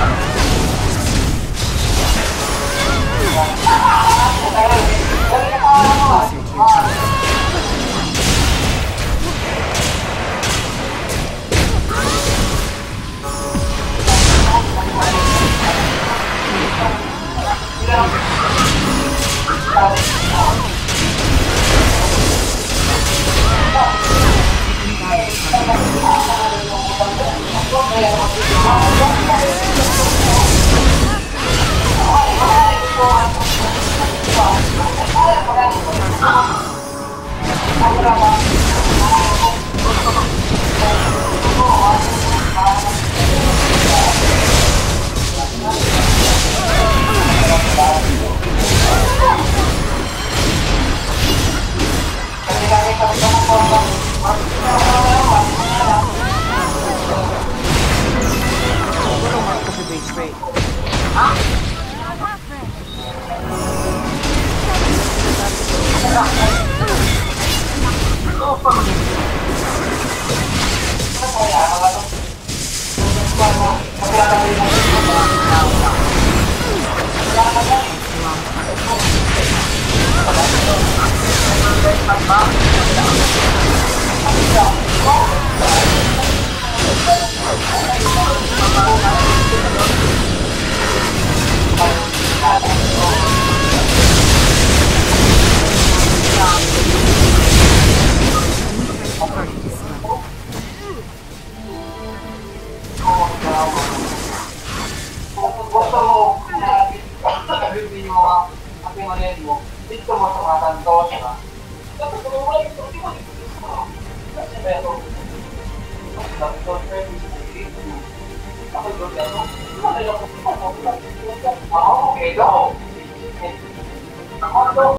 Come on. Kasi itu permasalahan kawannya lah tapi kalau mulai itu cuma itu kasih. belok tapi kalau saya bisa itu apa cuma yang mau mau